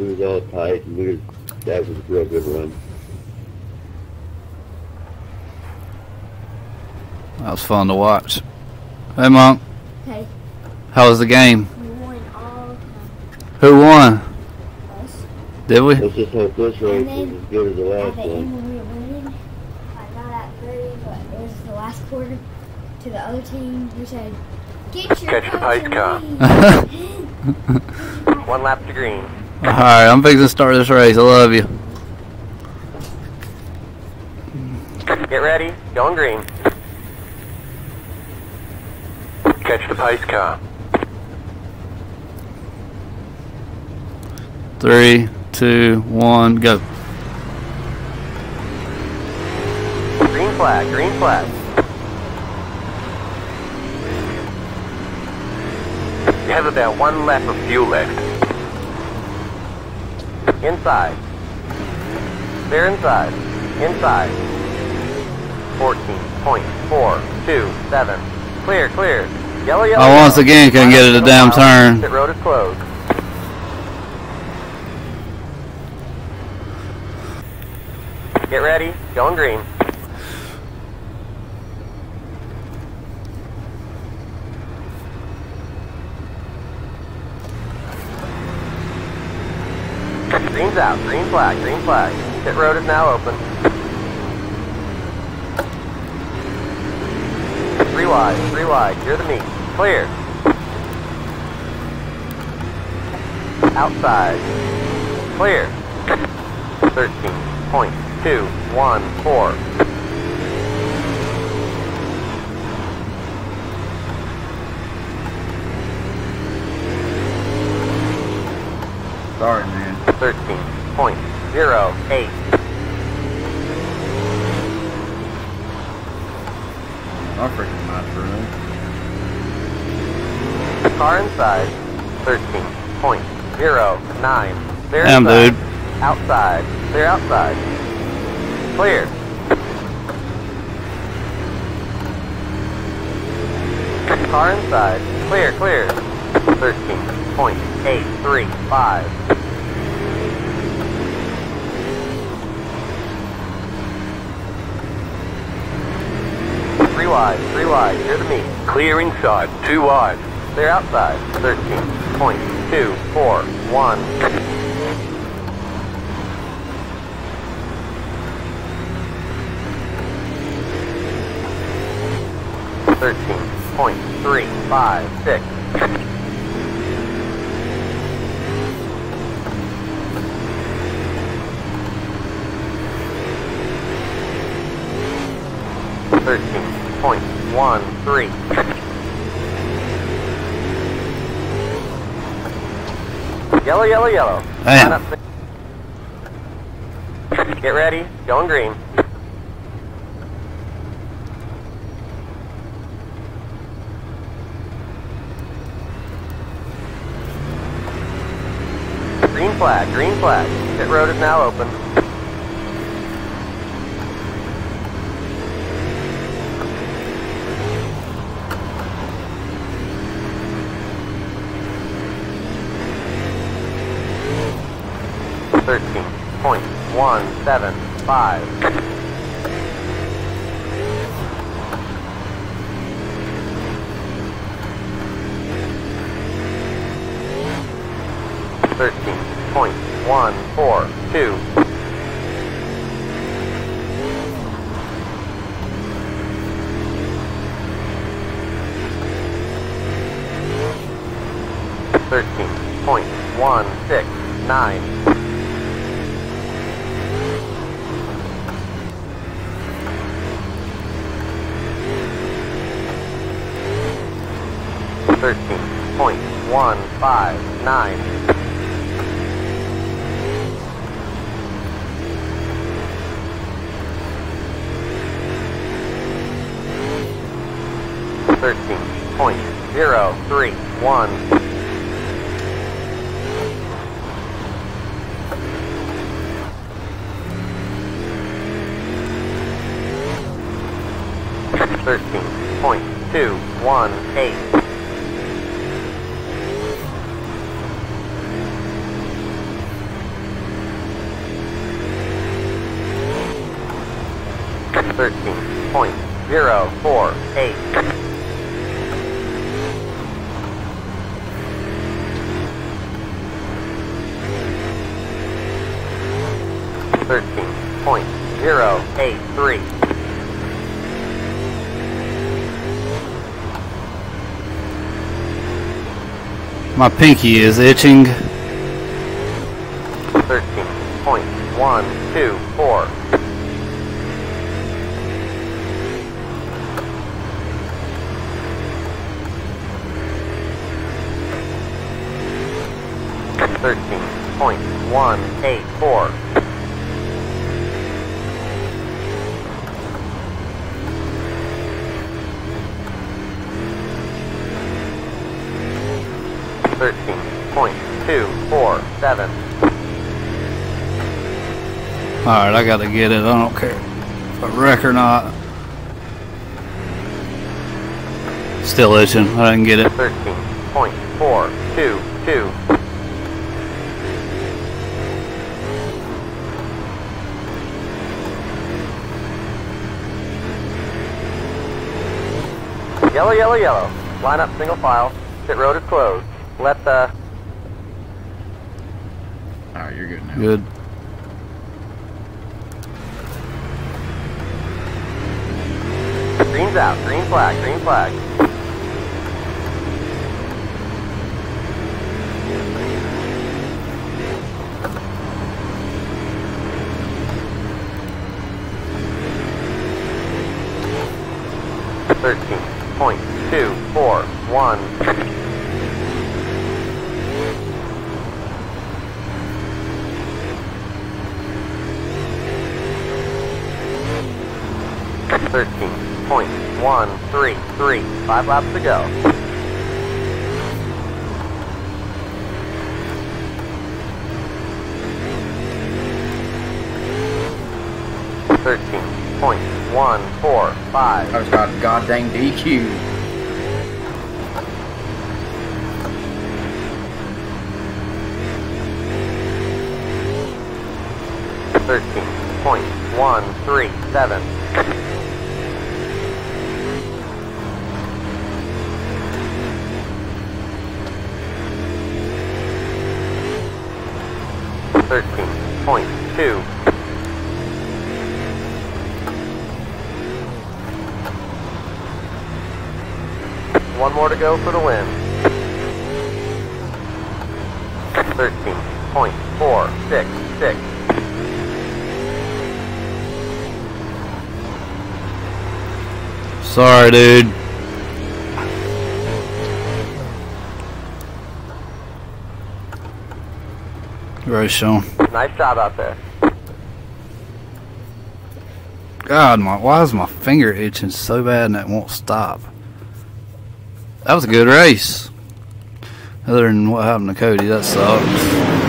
It was all tight, and we was, that was a real good run. That was fun to watch. Hey, Monk. Hey, How was the game? we won all Who won? of us. Did we? Let's just hope this race then, is as good as the At last the one. end when we were winning, I got at 30, but it was the last quarter. To the other team, we said, "Get your Catch the coach pace car." One lap to green. Alright, I'm fixing to start this race. I love you. Get ready. Going green. Catch the pace car. Three, two, one, go. Green flag. Green flag. You have about one lap of fuel left. Inside. They're inside. Inside. 14.427. Clear, clear. Yellow, yellow. I once again couldn't get it a damn turn. Pit road is closed. Get ready. Going green. Green's out. Green flag. Green flag. Pit road is now open. Three wide. Three wide. You're the meat. Clear. Outside. Clear. 13.214. Sorry, man. 13.08. I freaking my room. Car inside. 13.09. They're Damn, inside. dude. Outside. They're outside. Clear. Car inside. Clear, clear. 13.835. Three wide, three wide. You're the meat. Clear inside. Two wide. They're outside. 13.241. Thirteen point three five six. Thirteen point one three. Yellow, yellow, yellow. Line up. Get ready. Going green. Green flag, green flag. Pit road is now open. Thirteen point one seven five. Thirteen point one four two. Thirteen point one six nine. Thirteen point one five nine. Thirteen point zero three one. Thirteen point two one eight. 13.048. Thirteen point zero eight three. My pinky is itching. Thirteen point one two four. One eight four. Thirteen point two four seven. Alright, I gotta get it. I don't care if I wreck or not. Still itching. I didn't get it. Thirteen point four two two. Yellow, yellow, yellow. Line up single file. Pit road is closed. Let the uh, Alright, you're good now. Good. green's out. Green flag, green flag. 13.133. Five laps to go. Thirteen point one four five. I've got goddamn DQ. Thirteen point one three seven. Thirteen point two. One more to go for the win. Thirteen point four six six. Sorry, dude. Right, Sean. Nice job out there. God, my why is my finger itching so bad and it won't stop? That was a good race. Other than what happened to Cody, that sucks.